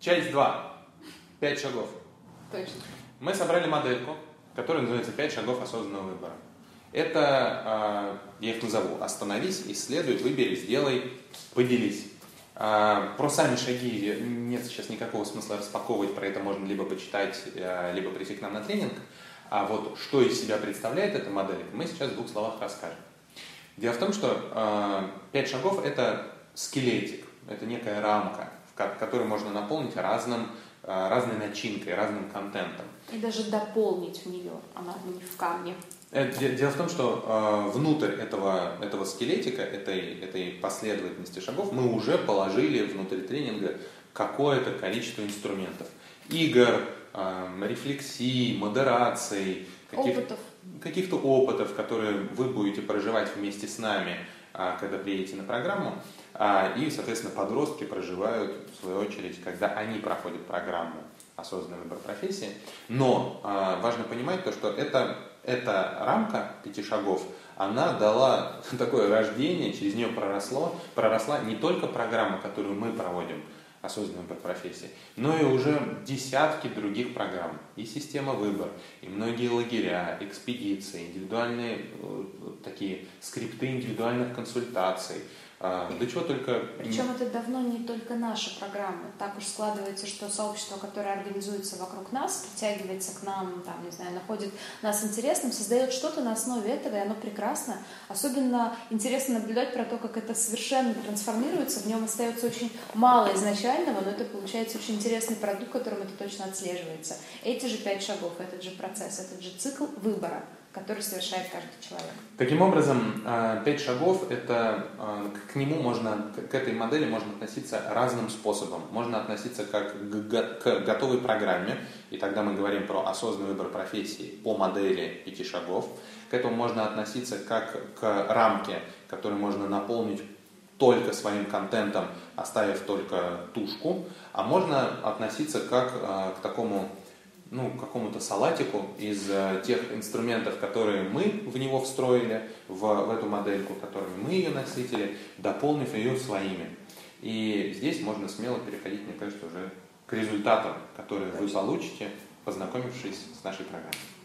Часть 2. Пять шагов. Точно. Мы собрали модельку, которая называется «Пять шагов осознанного выбора». Это, а, я их назову, остановись, исследуй, выбери, сделай, поделись. А, про сами шаги нет сейчас никакого смысла распаковывать, про это можно либо почитать, а, либо прийти к нам на тренинг. А вот что из себя представляет эта модель, мы сейчас в двух словах расскажем. Дело в том, что пять шагов – это скелетик, это некая рамка, в которой можно наполнить разным, разной начинкой, разным контентом. И даже дополнить в нее, она не в камне. Э, дело в том, что э, внутрь этого, этого скелетика, этой, этой последовательности шагов, мы уже положили внутрь тренинга какое-то количество инструментов. Игр, э, рефлексий, модераций, каких, опытов. каких-то опытов, которые вы будете проживать вместе с нами, э, когда приедете на программу. Э, и, соответственно, подростки проживают, в свою очередь, когда они проходят программу осознанный выбор профессии. Но э, важно понимать то, что это эта рамка пяти шагов, она дала такое рождение, через нее проросло, проросла не только программа, которую мы проводим, осознанный выбор профессии, но и уже десятки других программ. И система выбор, и многие лагеря, экспедиции, индивидуальные э, такие скрипты индивидуальных консультаций – да чего только... Причем это давно не только наши программы. Так уж складывается, что сообщество, которое организуется вокруг нас, притягивается к нам, там, не знаю, находит нас интересным, создает что-то на основе этого, и оно прекрасно. Особенно интересно наблюдать про то, как это совершенно трансформируется, в нем остается очень мало изначального, но это получается очень интересный продукт, которым это точно отслеживается. Эти же пять шагов, этот же процесс, этот же цикл выбора – который совершает каждый человек. Таким образом, а, пять шагов это а, к нему можно, к этой модели можно относиться разным способом. Можно относиться как к готовой программе, и тогда мы говорим про осознанный выбор профессии по модели пяти шагов. К этому можно относиться как к рамке, которую можно наполнить только своим контентом, оставив только тушку, а можно относиться как а, к такому ну, какому-то салатику из э, тех инструментов, которые мы в него встроили, в, в эту модельку, которыми мы ее носители, дополнив ее своими. И здесь можно смело переходить, мне кажется, уже к результатам, которые вы получите, познакомившись с нашей программой.